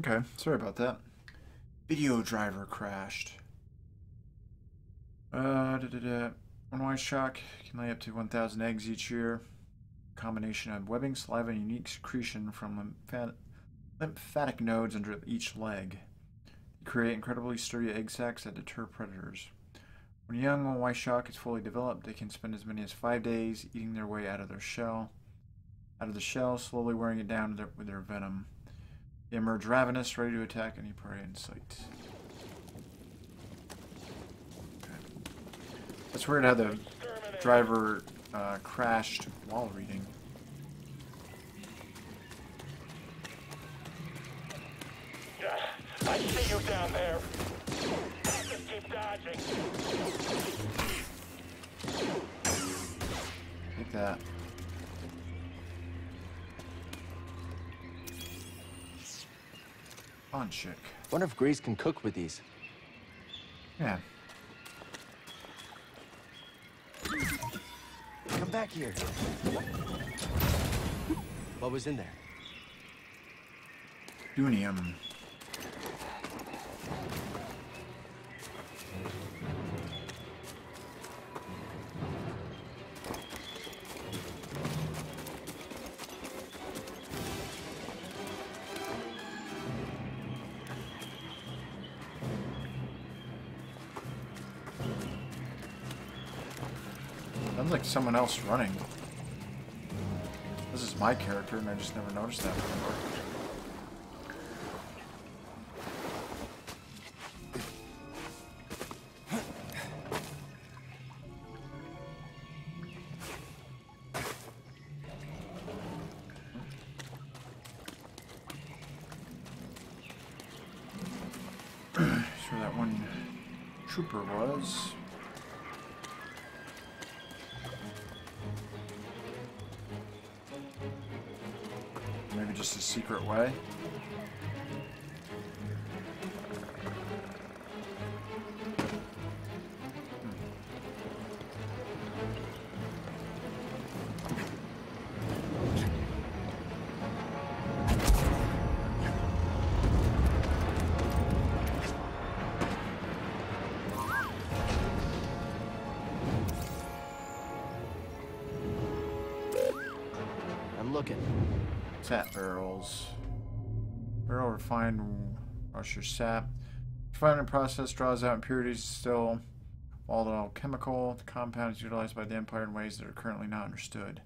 Okay, sorry about that. Video driver crashed. Uh, da, da, da. One white shark can lay up to 1,000 eggs each year. combination of webbing, saliva, and unique secretion from lymphat lymphatic nodes under each leg. They create incredibly sturdy egg sacs that deter predators. When young one white shark is fully developed, they can spend as many as five days eating their way out of their shell, out of the shell, slowly wearing it down with their venom. They emerge ravenous, ready to attack any prey in sight. That's weird how the driver uh, crashed while reading. I see you down there. Just keep dodging. Like that. Wonder if Greez can cook with these. Yeah. Come back here. What was in there? Dunium. Sounds like someone else running. This is my character, and I just never noticed that before. That one trooper was. Secret way. Looking. Sap barrels. Barrel refined wroshyr sap. Refining process draws out impurities still volatile chemical. The compound is utilized by the Empire in ways that are currently not understood.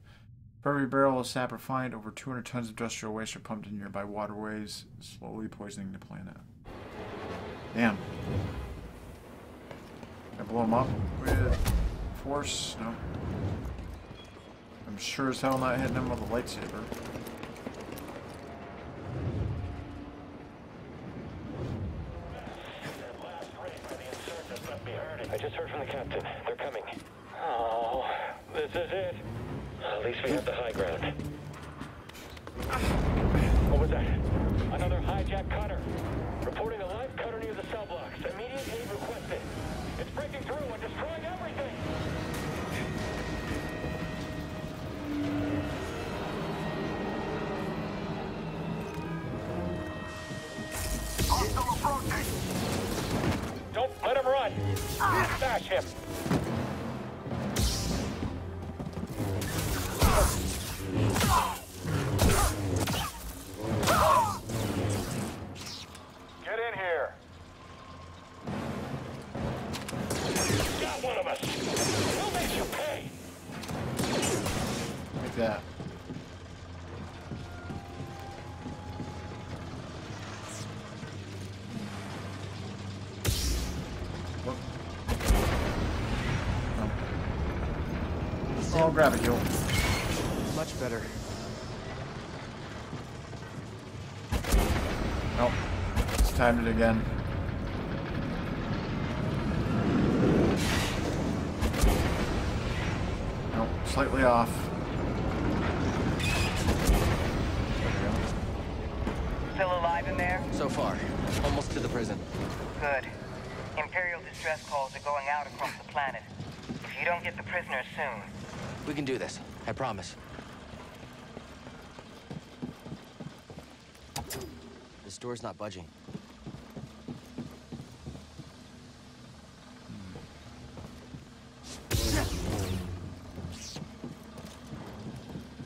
For every barrel of sap refined, over 200 tons of industrial waste are pumped in nearby waterways, slowly poisoning the planet. Damn. Can I blow them up with force? No. I'm sure as hell not hitting them with a lightsaber. I just heard from the captain. They're coming. Oh, this is it. At least we have the high ground. What was that? Another hijacked cutter. Reporting a live cutter near the cell blocks. Immediate aid requested. It's breaking through and destroying everything. Don't let him run. Ah. Smash him. That. Oh. I'll grab it, you. Much better. Nope. It's timed it again. Nope. Slightly off. There we go. Still alive in there? So far. Almost to the prison. Good. Imperial distress calls are going out across the planet. If you don't get the prisoners soon, We can do this. I promise. The This door's not budging. Hmm.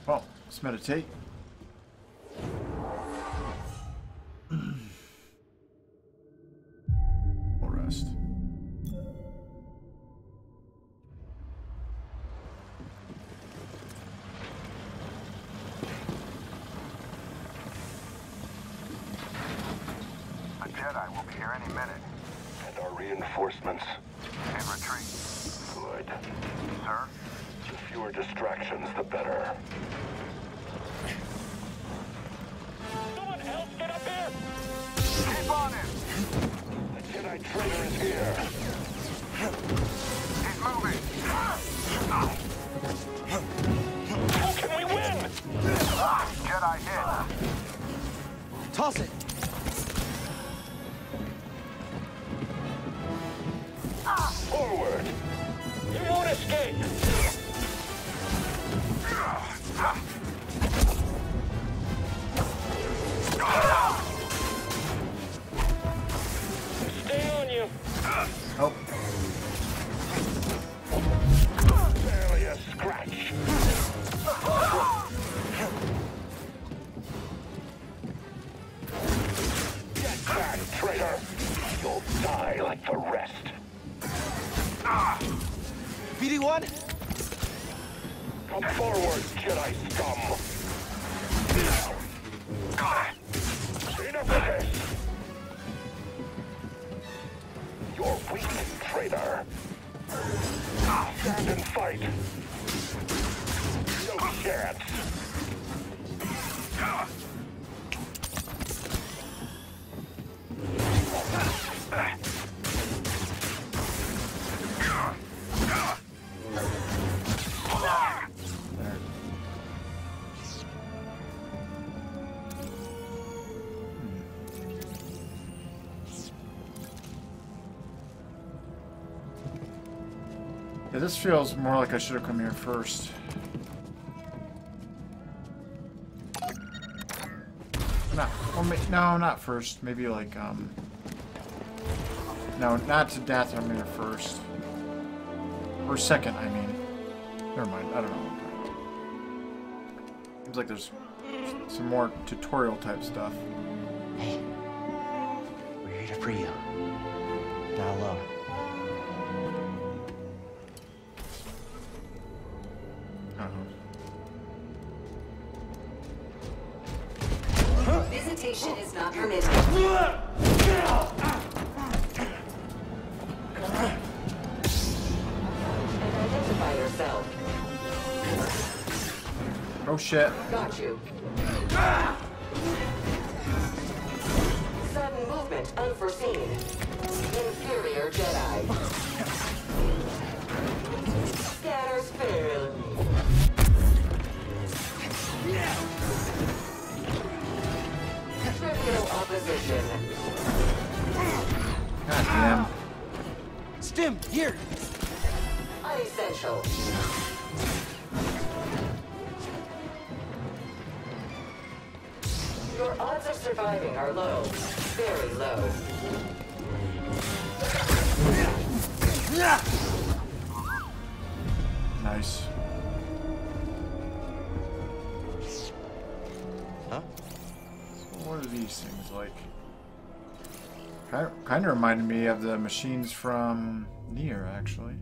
Well, let's meditate. we'll Jedi will be here any minute. And our reinforcements. In retreat. Good. Sir? The fewer distractions, the better. Someone else get up here! Keep on him! The Jedi traitor is here. He's moving! How can we win? Jedi hit! Toss it! You'll die like the rest. BD-1? Come forward, Jedi scum! Enough of this! You're weak, traitor. Stand and fight. No chance. there. Yeah, this feels more like I should have come here first. Not, or no, not first. Maybe like, um... No, not to Dathomir here first. Or second, I mean. Never mind, I don't know. Seems like there's some more tutorial type stuff. Hey. We're here to free you. Not alone. Visitation is not permitted. Identify yourself. Oh shit. Got you. Sudden movement unforeseen. Inferior Jedi. Scanners failed. Trivial opposition. God damn. Stim, here! Unessential. Your odds of surviving are low. Very low. Nice. Huh? These things like? Kind of reminded me of the machines from Nier, actually.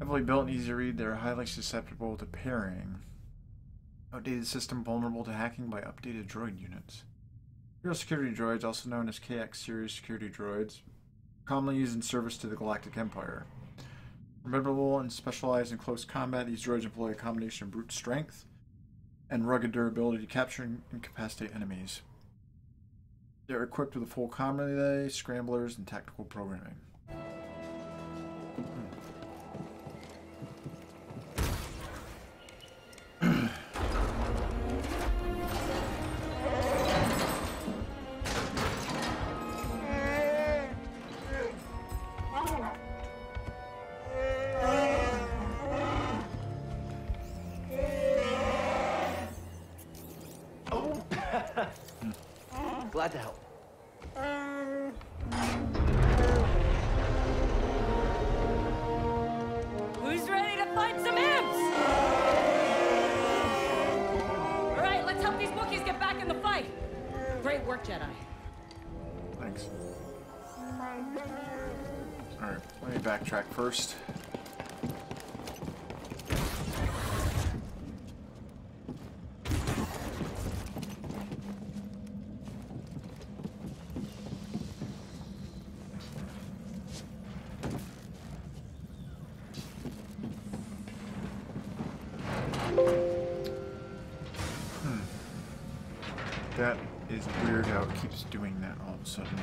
Heavily built and easy to read, they're highly susceptible to pairing. Outdated system vulnerable to hacking by updated droid units. Hero security droids, also known as KX series security droids, commonly used in service to the Galactic Empire. Formidable and specialized in close combat, these droids employ a combination of brute strength and rugged durability to capture and incapacitate enemies. They're equipped with a full comm relay, scramblers, and tactical programming. Glad to help. Um, who's ready to fight some imps? All right, let's help these Wookiees get back in the fight. Great work, Jedi. Thanks. All right, let me backtrack first. Hmm. That is weird how it keeps doing that all of a sudden.